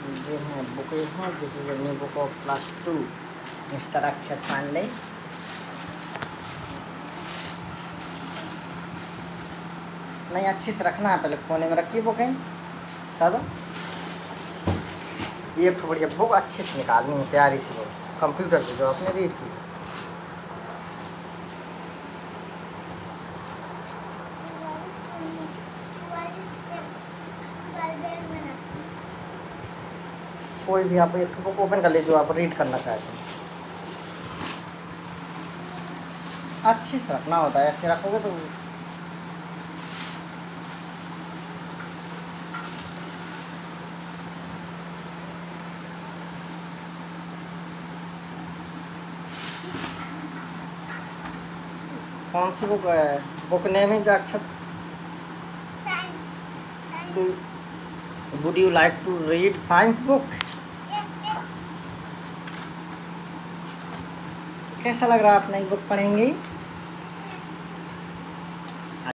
ये हैं बुक हैं this is new book of class two mister Akshar Pandey नहीं, अच्छे से रखना है, पहले कोने में रखिए बुक दादा? ये तो बढ़िया बुक अच्छे से निकालनी है, प्यारी सी बुक कंप्यूटर की जो आपने रीड की। कोई भी आप एक बुक ओपन कर लीजिए जो आप रीड करना चाहते हैं अच्छे से रखना होता है ऐसे रखोगे तो कौन सी बुक है? Book name is Akshat would you like to read science book कैसा लग रहा है आप नई बुक पढ़ेंगी?